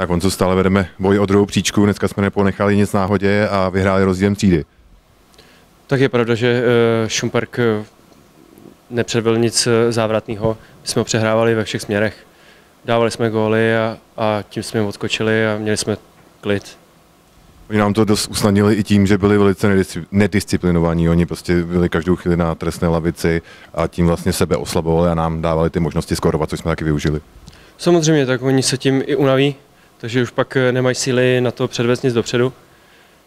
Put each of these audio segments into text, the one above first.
Tak on co stále vedeme boj o druhou příčku, dneska jsme neponechali nic náhodě a vyhráli rozdílem třídy. Tak je pravda, že eh, Šumperk eh, nepředvedl nic eh, závratného. My jsme ho přehrávali ve všech směrech. Dávali jsme góly a, a tím jsme odskočili a měli jsme klid. Oni nám to dost usnadnili i tím, že byli velice nedisci- nedisciplinovaní. Oni prostě byli každou chvíli na trestné lavici a tím vlastně sebe oslabovali a nám dávali ty možnosti skorovat, což jsme taky využili. Samozřejmě, tak oni se tím i unaví, takže už pak eh, nemají síly na to předvést nic dopředu.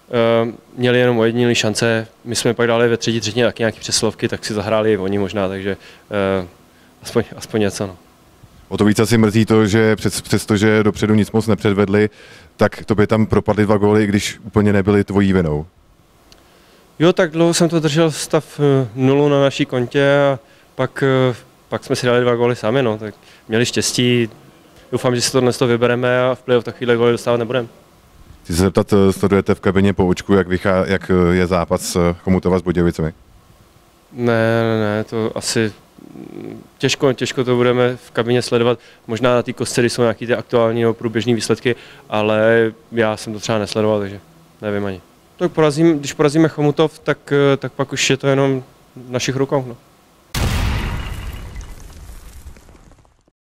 Eh, Měli jenom ojedinělé šance, my jsme pak dali ve třetí třetině taky nějaké přeslovky, tak si zahráli i oni možná, takže eh, aspoň, aspoň něco. No. O to víc asi mrzí to, že přes, přestože dopředu nic moc nepředvedli, tak to by tam propadly dva góly, i když úplně nebyly tvojí vinou. Jo, tak dlouho jsem to držel stav nulu na naší kontě a pak, pak jsme si dali dva góly sami, no, tak měli štěstí. Doufám, že si to dnes to vybereme a v playoff takovýhle góly dostávat nebudeme. Chci se zeptat, eh, sledujete v kabině po očku, jak, vychá, jak eh, je zápas eh, Chomutova s Budějovicemi? Ne, ne, ne, to asi mm, těžko, těžko to budeme v kabině sledovat. Možná na té kostce, kdy jsou nějaké ty aktuální nebo průběžné výsledky, ale já jsem to třeba nesledoval, takže nevím ani. Tak porazím, když porazíme Chomutov, tak, tak pak už je to jenom v našich rukou. No.